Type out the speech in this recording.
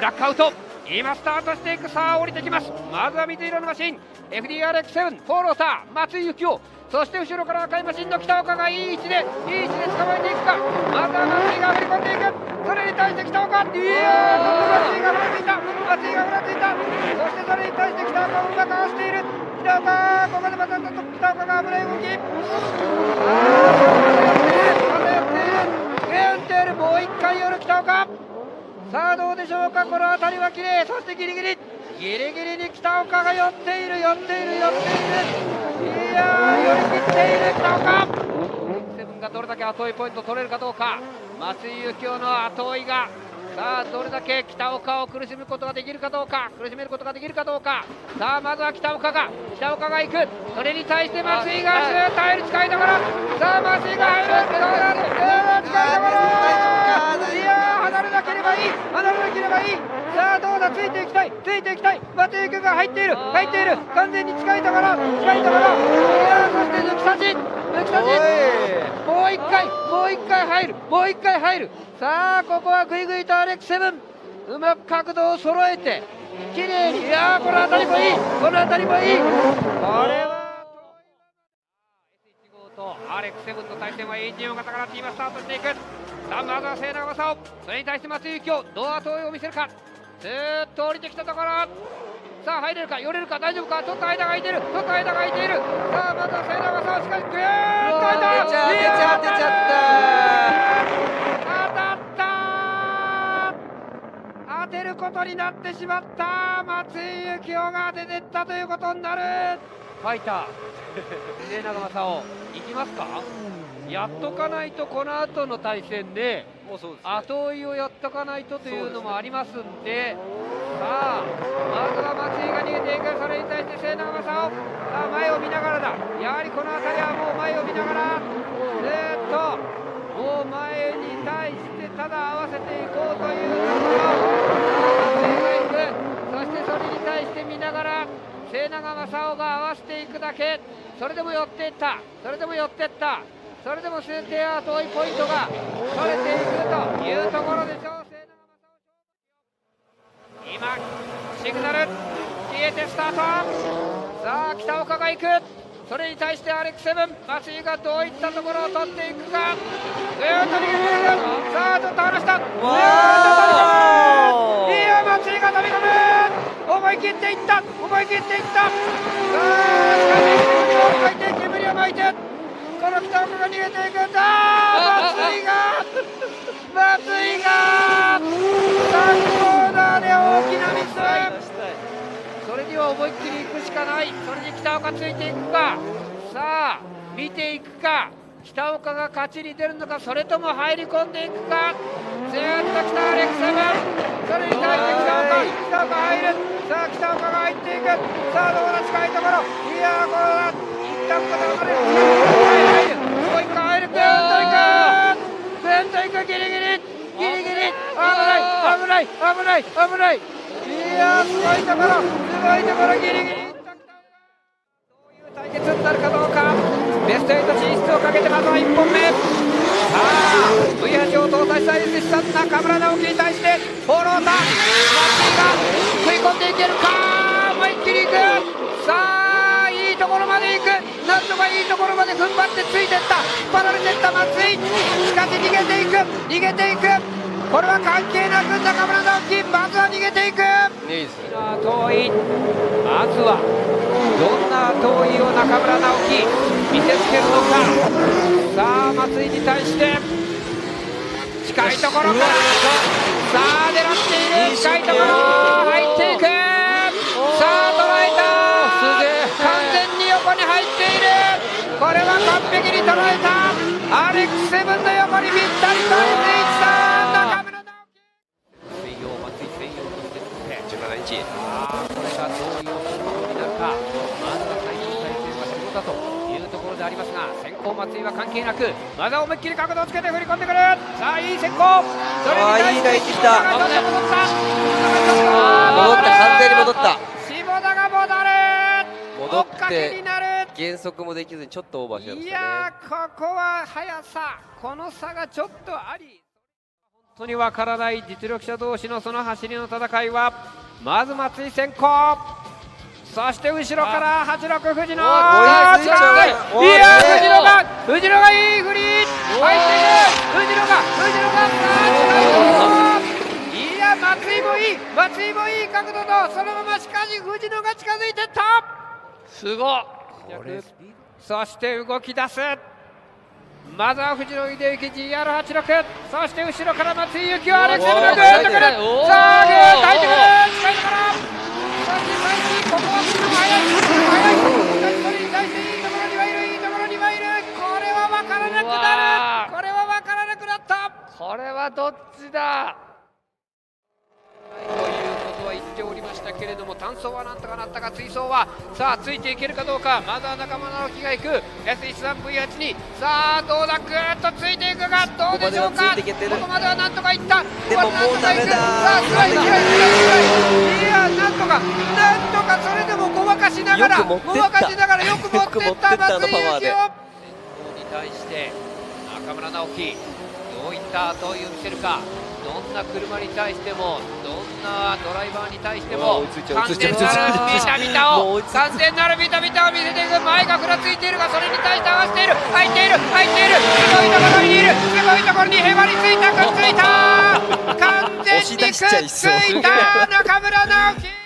ブラックアウト。今スタートしていくさあ降りてきます。まずは水色のマシン FDRX7 フォローター松井幸雄。そして後ろから赤いマシンの北岡がいい位置でいい位置で捕まえていくか。まずは松井が振り込んでいく。それに対して北岡。いや松井がふらついた。松井がふらついた。そして北岡をうまく合わせている北岡ここでまた北岡が危ない動きあーまた寄っているまた寄っているグンテールもう一回寄る北岡さあどうでしょうかこの辺りは綺麗そしてギリギリ。ギリギリに北岡が寄っている寄っている寄っている。いやー寄り切っている北岡。セブンがどれだけ後追いポイント取れるかどうか。松井幸雄の後追いが。さあどれだけ北岡を苦しむことができるかどうか。苦しめることができるかどうか。さあまずは北岡が。北岡が行く。それに対して松井がシュー耐える近いところ。さあ松井が入る。どうだうー近いところいやー離れなければ。い。い離れなければいいさあどうだ？ついていきたい。ついていきたい。松井君が入っている。入っている。完全に近いところ近いところいやそして抜き差し。抜き差し。もう一回。もう一回入る。もう一回入る。さあここはグイグイとアレックセブン。うまく角度を揃えて。綺麗に。いやこの辺りもいい。この辺りもいい。これは。1号とアレックセブンの対戦はエンジン型から今スタートしていく。さあまずは末永正雄それに対して松井幸雄どう後追いを見せるか。ずーっと降りてきたところ。さあ入れるか寄れるか大丈夫か。ちょっと間が空いてる。ちょっと間が空いている。さあまずは末永正雄しかしぐーっと開いた。出ちゃう出ちゃちゃった。当たった。当てることになってしまった。松井幸雄が出てったということになるファイター。末永正雄いきますか？やっとかないとこの後の対戦でもうそうです、ね、後追いをやっとかないとというのもありますんでさあまずは松井が逃げていくそれに対して末永正雄さあ前を見ながらだ。やはりこの辺りはもう前を見ながらずーっともう前に対してただ合わせていこうというところ。松井が行く。そしてそれに対して見ながら末永正雄が合わせていくだけ。それでも寄っていった。それでも寄っていった。それでも数手アート追いポイントが取れていくというところでしょう。今シグナル。消えてスタート。さあ北岡が行く。それに対してアレックセブン。松井がどういったところを取っていくか。ぐーっと逃げていくさあちょっと離した。ぐーっといや松井が飛び込む思い切っていった。思い切っていった。さあしかし煙を巻いて煙を巻いて。この北岡が逃げていくんだ。松井が松井が3コーナーで大きなミス。それには思いっきり行くしかない。それに北岡ついていくか。さあ見ていくか。北岡が勝ちに出るのか。それとも入り込んでいくか。ずっと北アレックセブン。それに対して北岡北岡入るさあ北岡が入っていく。さあどうだ近いところ。いやーこれは一旦また分かれるもう一回入るぐーんといくぐーんといくギリギリギリギリ危ない危ない危ない危ないいやーすごいところすごいところギリギリどういう対決になるかどうかベスト8進出をかけてまずは1本目さあ V8 を搭載したイスした中村直樹に対してフォローだ松井が食い込んでいけるかいく。さあいいところまで行く。なんとかいいところまで踏ん張ってついてった。引っ張られてった松井。しかし逃げていく。逃げていく。これは関係なく中村直樹。まずは逃げていく。いいですね。遠い。まずはどんな遠いを中村直樹。見せつけるのか。さあ松井に対して。近いところから。さあ狙っている。近いところ捉えた。アレックスセブンの横にぴったりと入っていった中村直樹。水曜松井専用として17日あーこれがどういうことになるか、まずは最後の対戦は仕事だというところでありますが、先行松井は関係なく、まずは思いっきり角度をつけて振り込んでくる、さあ、いい先行、それに対して戻った、戻った。完全に戻った。下田が戻る、戻っ追っかけにて。減速もできずにちょっとオーバーしまいしたね。やー、ここは速さ、この差がちょっとあり。本本当にわからない実力者同士のその走りの戦いはまず松井先行。そして後ろから86藤野。おいいや藤野が藤野がいい振り入っている。藤野が藤野がいや松井もいい。松井もいい角度とそのまましかし藤野が近づいてった。すごいそして動き出す。まずは藤野秀幸 GR86 そして後ろから松井裕樹はアレクセムがぐーっとくるさあぐーっと入ってくる近いところそして最近ここは藤野が速い速いしかしそれに対していいところにはいるいいところにはいるこれは分からなくなるこれは分からなくなったこれはどっちだということは言っておりましたけれども単走はなんとかなったか追走は。さあついていけるかどうか。まずは仲間直樹が行く。S13V8 に。さあどうだ？ぐーっとついていくがどうでしょうか。ここまではなんとかいった。でもここまでなんとかいくもうダメだ。さあスライドスライドスライドスライドいやなんとか。なんとかそれでもごまかしながらごまかしながらよく持ってったたあのパワーで松井裕樹をに対して中村直樹。どういった後追いを見せるか。どんな車に対してもどんなドライバーに対しても完全なるビタビタを完全なるビタビタを見せていく。前がふらついているがそれに対して合わせている。入っている入っている。すごいところにいる。すごいところにへばりついた。くっついた。完全にくっついた。中村直樹